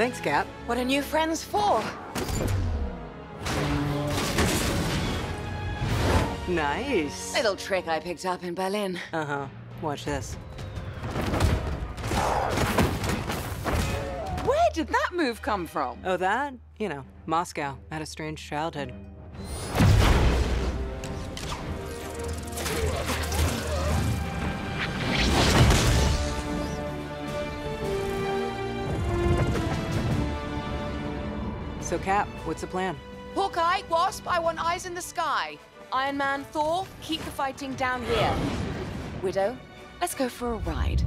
Thanks, Cap. What are new friends for? Nice. Little trick I picked up in Berlin. Uh-huh. Watch this. Where did that move come from? Oh, that? You know, Moscow. Had a strange childhood. So, Cap, what's the plan? Hawkeye, Wasp, I want eyes in the sky. Iron Man, Thor, keep the fighting down here. Widow, let's go for a ride.